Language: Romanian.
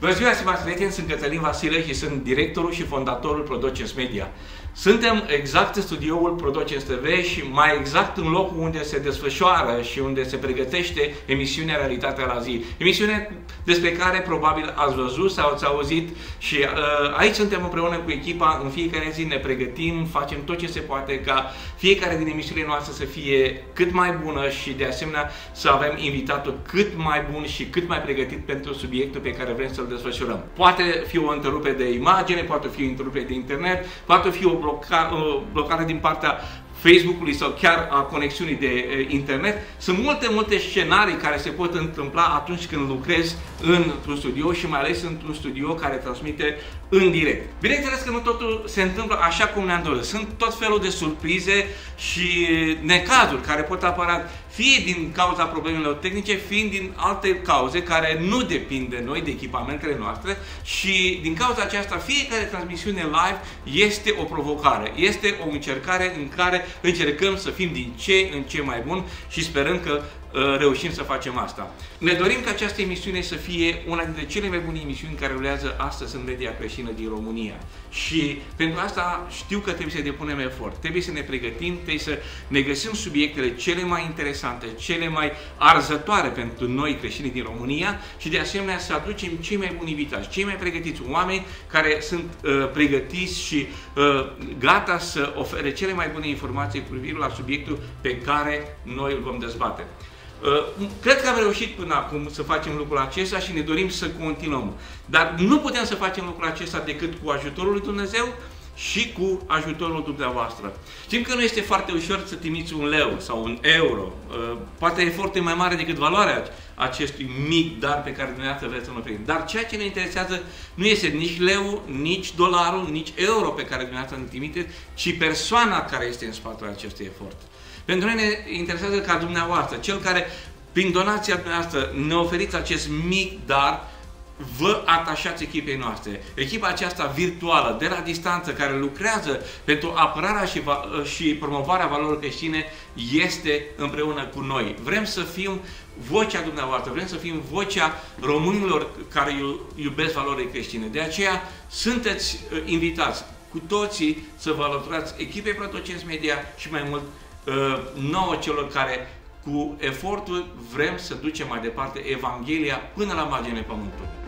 Bună ziua, stimați prieteni, sunt Cătălin Vasile și sunt directorul și fondatorul Producens Media. Suntem exact în studioul Producens TV și mai exact în locul unde se desfășoară și unde se pregătește emisiunea Realitatea la zi. Emisiune despre care probabil ați văzut sau ați auzit și uh, aici suntem împreună cu echipa, în fiecare zi ne pregătim, facem tot ce se poate ca fiecare din emisiunile noastre să fie cât mai bună și de asemenea să avem invitatul cât mai bun și cât mai pregătit pentru subiectul pe care vrem să-l desfășurăm. Poate fi o întrerupere de imagine, poate fi o întrerupere de internet, poate fi o bloca, blocare din partea Facebook-ului sau chiar a conexiunii de internet. Sunt multe, multe scenarii care se pot întâmpla atunci când lucrezi într-un studio și mai ales într-un studio care transmite în direct. Bineînțeles că nu totul se întâmplă așa cum ne-am dorit. Sunt tot felul de surprize și necazuri care pot apăra fie din cauza problemelor tehnice, fie din alte cauze care nu depind de noi, de echipamentele noastre și din cauza aceasta fiecare transmisiune live este o provocare, este o încercare în care încercăm să fim din ce în ce mai bun și sperăm că Uh, reușim să facem asta. Ne dorim ca această emisiune să fie una dintre cele mai bune emisiuni care rulează astăzi în media creștină din România. Și pentru asta știu că trebuie să depunem efort, trebuie să ne pregătim, trebuie să ne găsim subiectele cele mai interesante, cele mai arzătoare pentru noi creștini din România și de asemenea să aducem cei mai buni invitați, cei mai pregătiți, oameni care sunt uh, pregătiți și uh, gata să ofere cele mai bune informații cu privire la subiectul pe care noi îl vom dezbate. Uh, cred că am reușit până acum să facem lucrul acesta și ne dorim să continuăm. Dar nu putem să facem lucrul acesta decât cu ajutorul lui Dumnezeu și cu ajutorul dumneavoastră. Știm că nu este foarte ușor să trimiți un leu sau un euro. Uh, poate efortul e mai mare decât valoarea acestui mic dar pe care dumneavoastră vreți să-l oferim. Dar ceea ce ne interesează nu este nici leu, nici dolarul, nici euro pe care dumneavoastră ne trimiteți, ci persoana care este în spatele acestui efort. Pentru noi ne interesează ca dumneavoastră, cel care prin donația dumneavoastră ne oferiți acest mic dar, vă atașați echipei noastre. Echipa aceasta virtuală, de la distanță, care lucrează pentru apărarea și, și promovarea valorilor creștine, este împreună cu noi. Vrem să fim vocea dumneavoastră, vrem să fim vocea românilor care iubesc valorile creștine. De aceea sunteți uh, invitați cu toții să vă alăturați echipei Protocens Media și mai mult uh, nouă celor care cu efortul vrem să ducem mai departe Evanghelia până la marginea pământului.